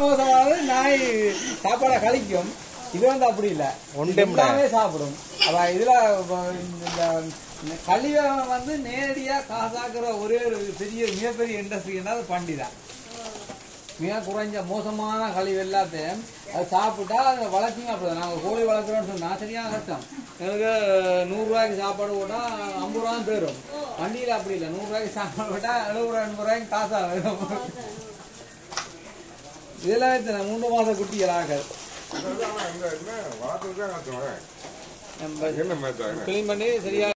மோசமானது நாய் சாப்பாடை கழிக்கும். இது வந்து அப்படி இல்ல. எல்லாமே சாப்பிடும். அப்ப இதுல இந்த கழிவை வந்து நேரடியா காசாக்குற ஒரே ஒரு பெரிய மிகப்பெரிய இண்டஸ்ட்ரின்னா அது பண்டி தான். மிக குறைஞ்ச மோசமான கழிவு எல்லாத்தையும் அது சாப்பிட்டா அதை வளர்ச்சிங்க அப்படிதான். நாங்கள் கோழி வளர்க்குறோம்னு சொன்னா சரியான கஷ்டம் எனக்கு நூறு ரூபாய்க்கு சாப்பாடு போட்டா ஐம்பது ரூபா போயிடும். வண்டியில் அப்படி இல்லை. நூறு ரூபாய்க்கு சாப்பாடு போட்டா எழுபது ரூபா எண்பது ரூபாய்க்கு காசா வரும். இதெல்லாம் எத்தனை மூன்று மாசம் குட்டிகளாக. என்ன? கிளீன் பண்ணி சரியா